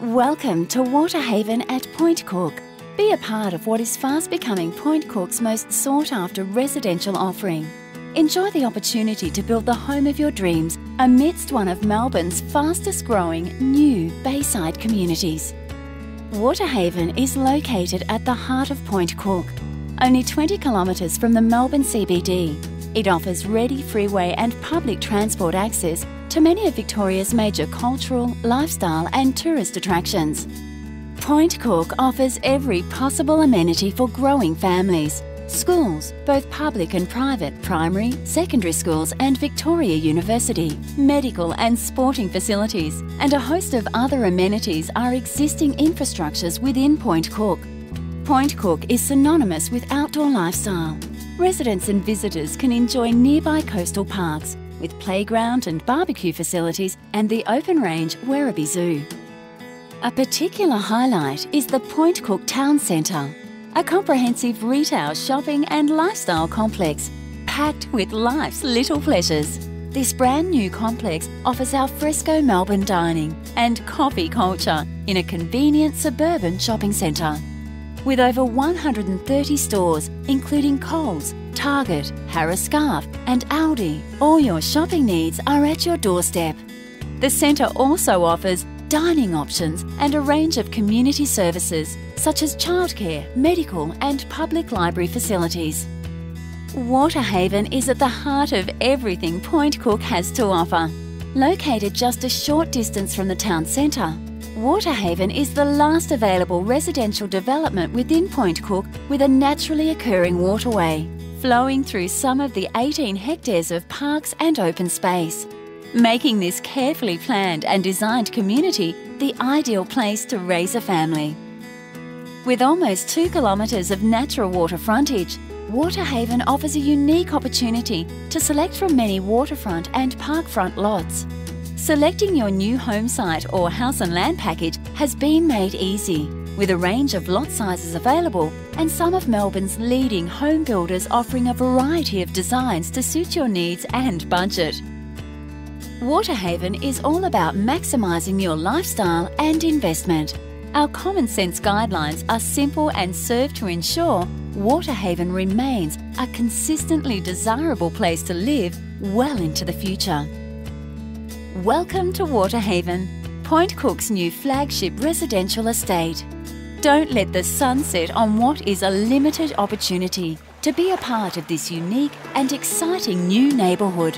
Welcome to Waterhaven at Point Cook. Be a part of what is fast becoming Point Cook's most sought after residential offering. Enjoy the opportunity to build the home of your dreams amidst one of Melbourne's fastest growing new Bayside communities. Waterhaven is located at the heart of Point Cook, only 20 kilometres from the Melbourne CBD. It offers ready freeway and public transport access to many of Victoria's major cultural, lifestyle and tourist attractions. Point Cook offers every possible amenity for growing families. Schools, both public and private, primary, secondary schools and Victoria University, medical and sporting facilities, and a host of other amenities are existing infrastructures within Point Cook. Point Cook is synonymous with outdoor lifestyle. Residents and visitors can enjoy nearby coastal parks, with playground and barbecue facilities and the open range Werribee Zoo. A particular highlight is the Point Cook Town Centre, a comprehensive retail, shopping and lifestyle complex packed with life's little pleasures. This brand new complex offers alfresco Melbourne dining and coffee culture in a convenient suburban shopping centre. With over 130 stores, including Coles, Target, Harris Scarfe, and Aldi, all your shopping needs are at your doorstep. The centre also offers dining options and a range of community services such as childcare, medical, and public library facilities. Waterhaven is at the heart of everything Point Cook has to offer. Located just a short distance from the town centre, Waterhaven is the last available residential development within Point Cook with a naturally occurring waterway flowing through some of the 18 hectares of parks and open space, making this carefully planned and designed community the ideal place to raise a family. With almost two kilometres of natural water frontage, Waterhaven offers a unique opportunity to select from many waterfront and parkfront lots. Selecting your new home site or house and land package has been made easy with a range of lot sizes available and some of Melbourne's leading home builders offering a variety of designs to suit your needs and budget. Waterhaven is all about maximising your lifestyle and investment. Our common sense guidelines are simple and serve to ensure Waterhaven remains a consistently desirable place to live well into the future. Welcome to Waterhaven, Point Cook's new flagship residential estate. Don't let the sun set on what is a limited opportunity to be a part of this unique and exciting new neighbourhood